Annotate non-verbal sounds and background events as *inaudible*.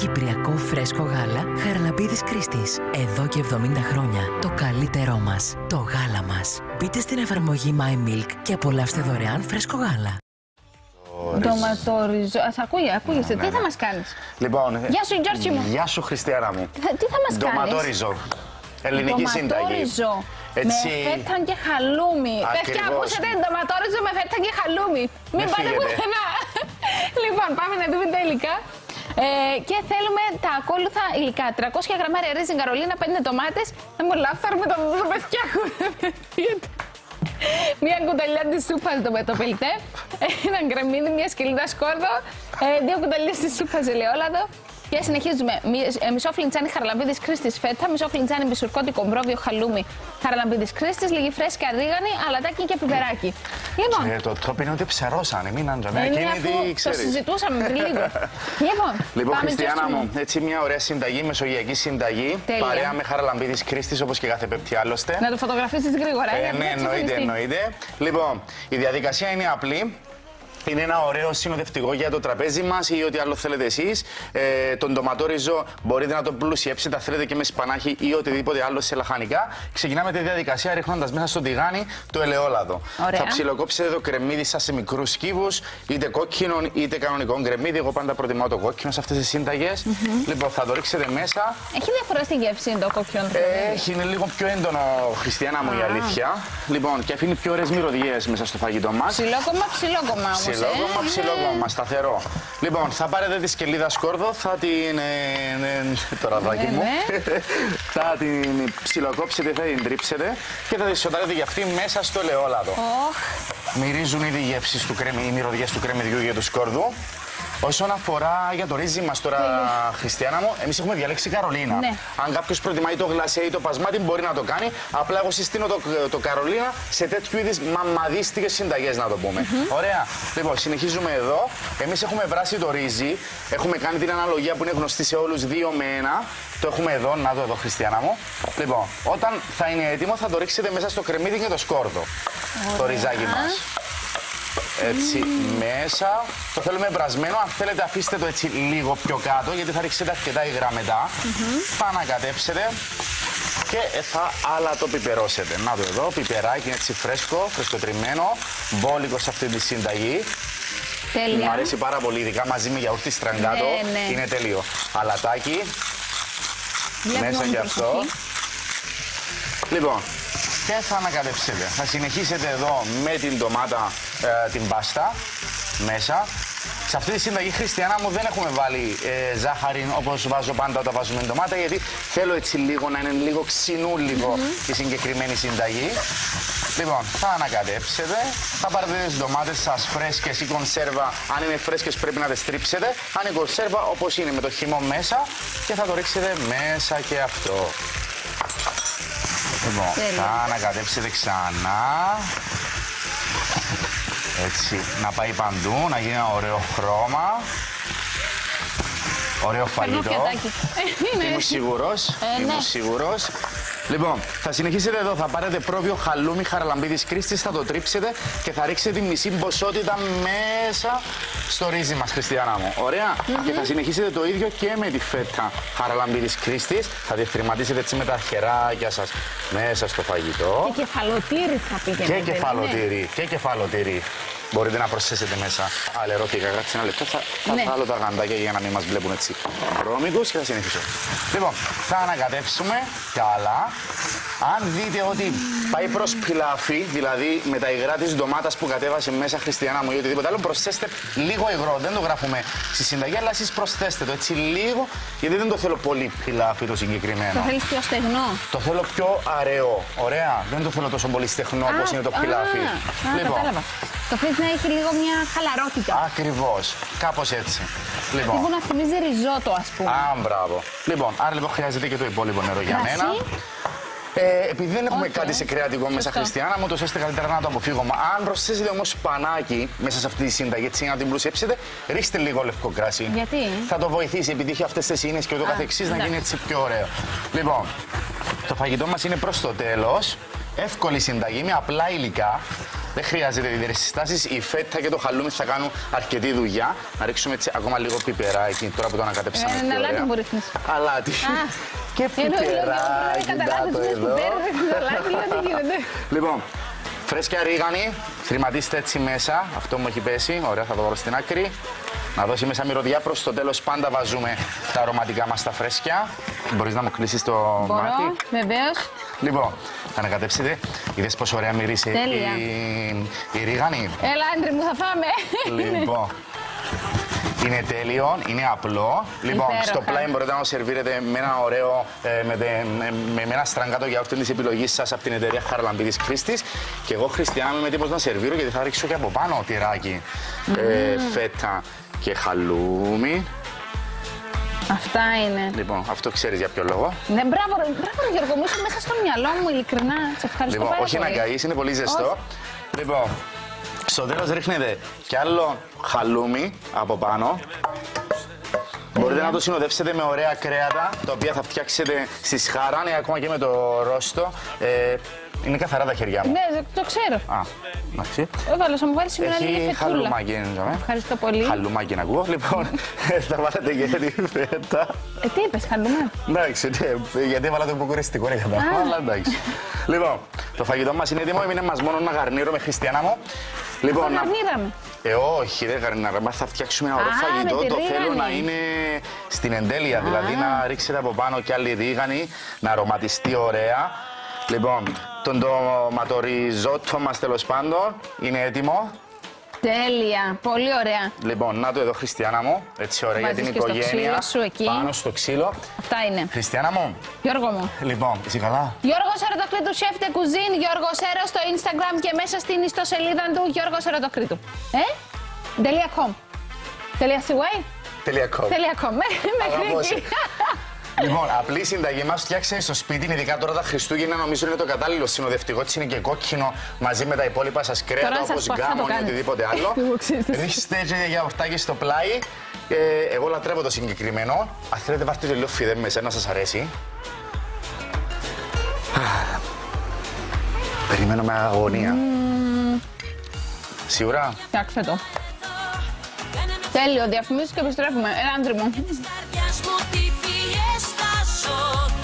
Κυπριακό φρέσκο γάλα Χαραλαμπίδης Κρίστης. Εδώ και 70 χρόνια. Το καλύτερό μας. Το γάλα μας. Μπείτε στην εφαρμογή My Milk και απολαύστε δωρεάν φρέσκο γάλα. Ντοματόριζο. Α, ακούγε, ακούγεσαι. Ναι, Τι ναι. θα μας κάνεις; Λοιπόν, ε, Γεια σου, Γιώργη μου. Γεια σου, Χριστιανά μου. Τι θα μας κάνεις; Ντοματόριζο. Ελληνική συνταγή. Ντοματόριζο. Έτσι. Με φέτα και χαλούμι. Παιδιά, Ακριβώς. ακούσατε ντοματόριζο με φέτα και χαλούμι. Μην πάτε φύγετε. πουθενά. *laughs* λοιπόν, πάμε να δούμε τα υλικά. Ε, και θέλουμε τα ακόλουθα υλικά. 300 γραμμάρια ρύζι καρολίνα, 5 ντομάτες. Δεν μου λάθο, φέρουμε το δούδο παιδιά. Μία κουταλιά της σούπας το μετοπελτέ, ένα γκρεμμύδι, μία σκελίδα σκόρδο, ε, δύο κουταλιές της σούπας ελαιόλαδο. Και συνεχίζουμε. Μι- ε, Μισό φλιντσάνι χαραλαμπίδης κρίστη φέτα, μισό φλιντσάνι μπισουρκότικο μπρόβιο χαλούμι χαραλαμπίδης κρίστη, λίγη φρέσκια ρίγανη, αλατάκι και πιπεράκι. Λοιπόν, Ε, το top είναι ότι ψερώσανε, μην άντζαμε. είναι Εκείνη αφού τι το ξέρεις. συζητούσαμε πριν λίγο. *laughs* λοιπόν, Λοιπόν, πάμε Χριστιανά Τζόρτζι μου, έτσι μια ωραία συνταγή, μεσογειακή συνταγή. Τέλεια. Παρέα με χαραλαμπίδη Κρίστης, όπως και κάθε πέπτη άλλωστε. Να το φωτογραφίσεις γρήγορα. Ε, γιατί ναι, θα εννοείται, εξαφανιστεί. εννοείται. Λοιπόν, η διαδικασία είναι απλή. Είναι ένα ωραίο συνοδευτικό για το τραπέζι μας ή ό,τι άλλο θέλετε εσείς. Ε, τον ντοματόριζο μπορείτε να το πλουσιέψετε, αν θέλετε και με σπανάχι ή οτιδήποτε άλλο σε λαχανικά. Ξεκινάμε τη διαδικασία ρίχνοντας μέσα στο τηγάνι το ελαιόλαδο. Ωραία. Θα ψιλοκόψετε το κρεμμύδι σας σε μικρούς κύβου, είτε κόκκινο είτε κανονικό κρεμμύδι. Εγώ πάντα προτιμάω το κόκκινο σε αυτές τις συνταγε Λοιπόν, θα το ρίξετε μέσα. Έχει διαφορά στη γεύση το κόκκινο. Ε, Έχει, είναι λίγο πιο έντονο, Χριστιανά μου, η αλήθεια. Λοιπόν, και αφήνει πιο ωραίες μυρωδιές μέσα στο φαγητό μας. Ψιλόκομμα, ψιλόκομμα όμω. Ψιλόκομμα, ψιλόκομμα, σταθερό. Λοιπόν, θα πάρετε τη σκελίδα σκόρδο, θα την. Ε, ε, το ραβάκι Ναι, μου. ναι. *laughs* θα την ψιλοκόψετε, θα την τρίψετε και θα τη σοτάρετε για αυτή μέσα στο ελαιόλαδο. Μυρίζουν ήδη οι γεύσεις του κρέμι, οι μυρωδιές του κρεμμυδιού και του σκόρδου. Όσον αφορά για το ρύζι μας τώρα, Χριστιανά μου, εμείς έχουμε διαλέξει Καρολίνα. Ναι. Αν κάποιος προτιμάει το γλασέ ή το πασμάτι, μπορεί να το κάνει. Απλά εγώ συστήνω το, το Καρολίνα σε τέτοιου είδου μαμαδίστικες συνταγές, να το πούμε. Ωραία. Λοιπόν, συνεχίζουμε εδώ. Εμείς έχουμε βράσει το ρύζι. Έχουμε κάνει την αναλογία που είναι γνωστή σε όλους 2 με 1. Το έχουμε εδώ, να το εδώ, Χριστιανά μου. Λοιπόν, όταν θα είναι έτοιμο, θα το ρίξετε μέσα στο κρεμμύδι και το σκόρδο. Το ριζάκι μας. Έτσι μέσα. Το θέλουμε βρασμένο. Αν θέλετε, αφήστε το έτσι λίγο πιο κάτω, γιατί θα ρίξετε αρκετά υγρά μετά. Θα ανακατέψετε και ε, θα άλλα το πιπερώσετε. Να το εδώ, πιπεράκι είναι έτσι φρέσκο, φρεσκοτριμμένο, μπόλικο σε αυτή τη συνταγή. Μου Τέλεια. αρέσει πάρα πολύ, ειδικά μαζί με γιαούρτι στραγγάτο. Ναι, ναι. Είναι τέλειο. Αλατάκι, Βλέπουμε μέσα με και αυτό. προσοχή. Λοιπόν, και θα ανακατεψετε. Θα συνεχίσετε εδώ με την ντομάτα, ε, την πάστα μέσα. Σε αυτή τη συνταγή χριστιανά μου δεν έχουμε βάλει ε, ζάχαρη όπως βάζω πάντα όταν βάζουμε ντομάτα γιατί θέλω έτσι λίγο να είναι λίγο ξινούλικο η συγκεκριμένη συνταγή. Λοιπόν, θα ανακατέψετε, θα πάρετε τις ντομάτες σας φρέσκες ή κονσέρβα. Αν είναι φρέσκες πρέπει να τις τρίψετε. Αν είναι κονσέρβα όπως είναι με το χυμό μέσα και θα το ρίξετε μέσα και αυτό. Λοιπόν, Τέλεια. θα ανακατέψετε ξανά. Έτσι, να πάει παντού, να γίνει ένα ωραίο χρώμα. Ωραίο Παίρνω φαγητό. πιατάκι. Είναι. Είμαι σίγουρος, Ε, είμαι ναι. σίγουρος. Λοιπόν, θα συνεχίσετε εδώ, θα πάρετε πρόβιο χαλούμι χαραλαμπίδης κρίστης, θα το τρίψετε και θα ρίξετε τη μισή ποσότητα μέσα στο ρύζι μας, Χριστιανά μου. Ωραία. Και θα συνεχίσετε το ίδιο και με τη φέτα χαραλαμπίδης κρίστης. Θα τη χρηματίσετε έτσι με τα χεράκια σας μέσα στο φαγητό. Και κεφαλοτήρι θα πήγαινε. Και δεν είναι; κεφαλοτήρι, και κεφαλοτήρι. Μπορείτε να προσθέσετε μέσα αλερόφυγα. Κάτσε ένα λεπτό. Θα, θα Ναι. βάλω τα γαντάκια για να μην μας βλέπουν έτσι βρώμικους και θα συνεχίσω. Λοιπόν, θα ανακατέψουμε καλά. Αν δείτε ότι πάει προς πιλάφι, δηλαδή με τα υγρά της ντομάτας που κατέβασε μέσα χριστιανά μου ή οτιδήποτε άλλο, προσθέστε λίγο υγρό. Δεν το γράφουμε στη συνταγή, αλλά εσείς προσθέστε το έτσι λίγο, γιατί δεν το θέλω πολύ πιλάφι το συγκεκριμένο. Το θέλεις πιο στεγνό; Το θέλω πιο αραιό. Ωραία. Δεν το θέλω τόσο πολύ στεχνό όπως Α, είναι το α, πιλάφι. Α, κατάλαβα. Το θέλεις να έχει λίγο μια χαλαρότητα. Ακριβώς. Κάπως έτσι. Λίγο Λοιπόν. να θυμίζει ριζότο, ας πούμε. Α, μπράβο. Λοιπόν, άρα λοιπόν χρειάζεται και το υπόλοιπο νερό για Κρασί. μένα. Ε, επειδή δεν έχουμε Οκ. κάτι σε κρεατικό μέσα, Σωστό. Χριστιάνα μου, το ώστε καλύτερα να το αποφύγω. Μα αν προσθέσετε όμως σπανάκι μέσα σε αυτή τη συνταγή, έτσι για να την πλουσιέψετε, ρίξτε λίγο λευκό κρασί. Γιατί; Θα το βοηθήσει, επειδή έχει αυτές τις ίνες και ούτω Α, καθεξής, να εντάξει. γίνει έτσι πιο ωραίο. Λοιπόν, το φαγητό μας είναι προς το τέλος. Εύκολη συνταγή με απλά υλικά. Δεν χρειάζεται ιδιαίτερες συστάσεις. Η φέτα και το χαλούμι θα κάνουν αρκετή δουλειά. Να ρίξουμε έτσι ακόμα λίγο πιπεράκι τώρα που το ανακατέψαμε. Ε, πιο ένα αλάτι ωραία. που ρίχνεις. Αλάτι. Και Ενώ λέω, πιπεράκι. καταλάβεις να το τις εδώ. κουτέρες, ρίχνεις αλάτι, λέω τι γίνεται. Λοιπόν, φρέσκια ρίγανη, θρηματίστε έτσι μέσα. Αυτό μου έχει πέσει. Ωραία, θα το βάλω στην άκρη. Να δώσει μέσα μυρωδιά. Προς το τέλος πάντα βάζουμε τα αρωματικά μας τα φρέσκια. Μπορείς να μου κλείσεις το Μπορώ, μάτι; βεβαίως. Λοιπόν, θα ανακατέψετε. Είδες πόσο ωραία μυρίζει Τέλεια. η, η ρίγανη; Έλα, άντρε μου, θα φάμε. Λοιπόν. Είναι τέλειο, είναι απλό. Λοιπόν, Υπέροχα. στο πλάι μπορείτε να το σερβίρετε με ένα ωραίο, ε, με, τε- με, με- με ένα στραγγάτο γιαούρτι της επιλογής σας από την εταιρεία Χαραλαμπίδης Κρίστη. Και εγώ, Χριστιανά, είμαι έτοιμο να σερβίρω γιατί θα ρίξω και από πάνω τυράκι, ε, φέτα και χαλούμι. Αυτά είναι. Λοιπόν, αυτό ξέρεις για ποιο λόγο. Ναι, μπράβο, ρε, μπράβο ρε Γιώργο, μου είσαι μέσα στο μυαλό μου, ειλικρινά. Σε ευχαριστώ Λοιπόν, πάρα όχι να πολύ. καείς, είναι πολύ ζεστό. Λοιπόν, στο τέλος ρίχνετε κι άλλο χαλούμι από πάνω. Μπορείτε να το συνοδεύσετε με ωραία κρέατα, τα οποία θα φτιάξετε στη σχάρα, ναι, ακόμα και με το ρόστο. Ε, είναι καθαρά τα χέρια μου. Ναι, το ξέρω. Α, εντάξει. Έβαλα να μου βάλεις σήμερα λίγη Έχει φετούλα. χαλουμάκι, νομίζω. ε. Ευχαριστώ πολύ. Χαλουμάκι να ακούω. Λοιπόν, *laughs* θα βάλετε και τη φέτα. Ε, τι είπες, χαλούμε. Εντάξει, ναι, γιατί έβαλα το υποκουριστικό ρε κατά. Αλλά εντάξει. Λοιπόν, το φαγητό μας είναι έτοιμο, έμεινε μας μόνο να γαρνίρουμε, Χριστιανά μου. Λοιπόν, Το να- γαρνίραμε. ε, όχι, δεν γαρνίραμε. Θα φτιάξουμε ένα ωραίο Α, φαγητό. με τη Το θέλω ρίγανη. να είναι στην εντέλεια. Δηλαδή να ρίξετε από πάνω κι άλλη ρίγανη, να αρωματιστεί ωραία. Λοιπόν, τον τοματοριζότο μας τέλος πάντων είναι έτοιμο. Τέλεια, πολύ ωραία. Λοιπόν, να το εδώ, Χριστιανά μου. Έτσι ωραία για Βάζεις την και στο οικογένεια. ξύλο σου εκεί. Πάνω στο ξύλο. Αυτά είναι. Χριστιανά μου, Γιώργο μου. λοιπόν, είσαι καλά; Γιώργος Ερωτοκρίτου, Chef de Cuisine, Γιώργος Ero στο Instagram και μέσα στην ιστοσελίδα του Γιώργος Ερωτοκρίτου. Ε, τελεία com. Τελεία CY. Τελεία κόμμα. Τελεία com. Με- *laughs* Μέχρι Αγαπώ εκεί. *laughs* Λοιπόν, απλή συνταγή μας φτιάξε στο σπίτι, ειδικά τώρα τα Χριστούγεννα, νομίζω είναι το κατάλληλο συνοδευτικό. της είναι και κόκκινο μαζί με τα υπόλοιπα σας κρέατα Τώρα όπως σας πω, θα το γκάμον ή κάνετε. οτιδήποτε άλλο. *laughs* Εγώ ξέρεις. Ρίξτε έτσι για ορτάκι στο πλάι. Ε, εγώ λατρεύω το συγκεκριμένο. Αν θέλετε, βάλτε και λίγο φιδέ μέσα, να σας αρέσει. *sighs* Περιμένω με αγωνία. Σίγουρα. Φτιάξτε το. Τέλειο, διαφημίσεις και επιστρέφουμε. Έλα, άντρη μου. 说